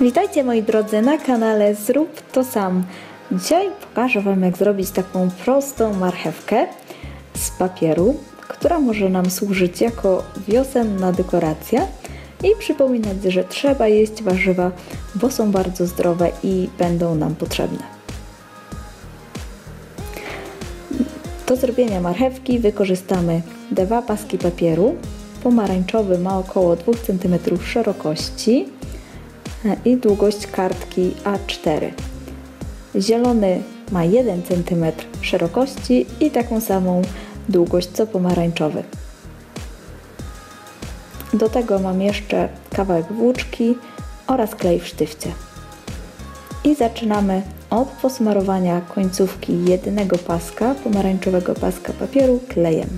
Witajcie moi drodzy na kanale Zrób to sam. Dzisiaj pokażę Wam jak zrobić taką prostą marchewkę z papieru, która może nam służyć jako wiosenna dekoracja i przypominać, że trzeba jeść warzywa, bo są bardzo zdrowe i będą nam potrzebne. Do zrobienia marchewki wykorzystamy dwa paski papieru. Pomarańczowy ma około 2 cm szerokości, i długość kartki A4. Zielony ma 1 cm szerokości i taką samą długość co pomarańczowy. Do tego mam jeszcze kawałek włóczki oraz klej w sztywcie. I zaczynamy od posmarowania końcówki jednego paska, pomarańczowego paska papieru klejem.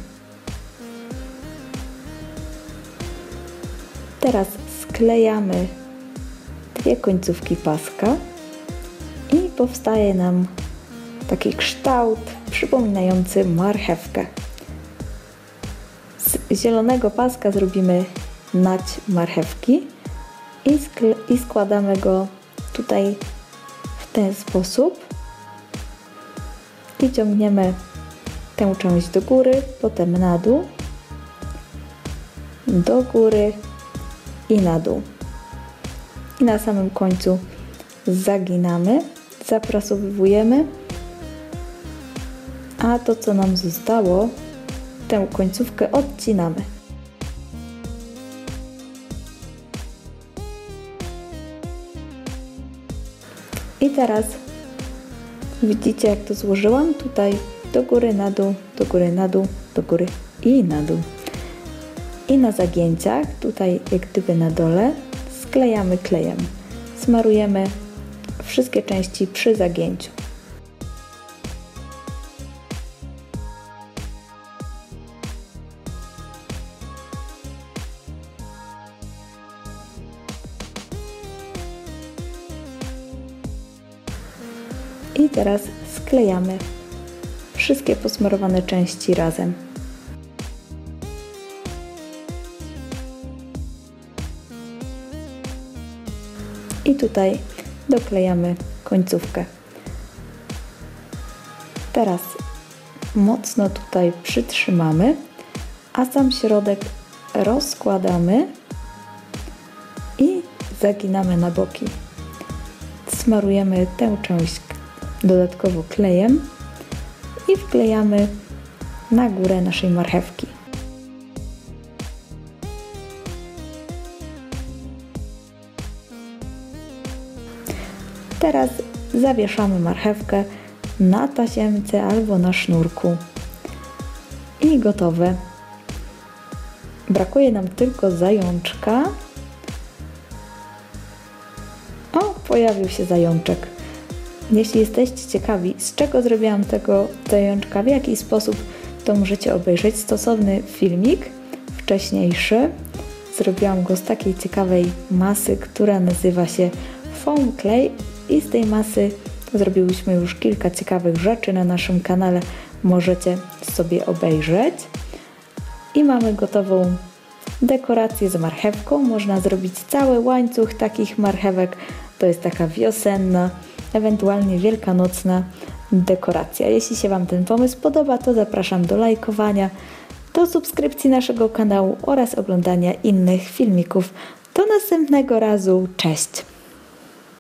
Teraz sklejamy dwie końcówki paska i powstaje nam taki kształt przypominający marchewkę. Z zielonego paska zrobimy nać marchewki i, i składamy go tutaj w ten sposób i ciągniemy tę część do góry, potem na dół, do góry i na dół i na samym końcu zaginamy, zaprasowujemy, a to co nam zostało, tę końcówkę odcinamy. I teraz widzicie jak to złożyłam? Tutaj do góry, na dół, do góry, na dół, do góry i na dół. I na zagięciach, tutaj jak gdyby na dole, sklejamy klejem. Smarujemy wszystkie części przy zagięciu. I teraz sklejamy wszystkie posmarowane części razem. I tutaj doklejamy końcówkę. Teraz mocno tutaj przytrzymamy, a sam środek rozkładamy i zaginamy na boki. Smarujemy tę część dodatkowo klejem i wklejamy na górę naszej marchewki. Teraz zawieszamy marchewkę na tasiemce albo na sznurku. I gotowe. Brakuje nam tylko zajączka. O, pojawił się zajączek. Jeśli jesteście ciekawi, z czego zrobiłam tego zajączka, w jaki sposób, to możecie obejrzeć stosowny filmik wcześniejszy. Zrobiłam go z takiej ciekawej masy, która nazywa się foam clay i z tej masy zrobiłyśmy już kilka ciekawych rzeczy na naszym kanale. Możecie sobie obejrzeć. I mamy gotową dekorację z marchewką. Można zrobić cały łańcuch takich marchewek. To jest taka wiosenna, ewentualnie wielkanocna dekoracja. Jeśli się Wam ten pomysł podoba, to zapraszam do lajkowania, do subskrypcji naszego kanału oraz oglądania innych filmików. Do następnego razu. Cześć!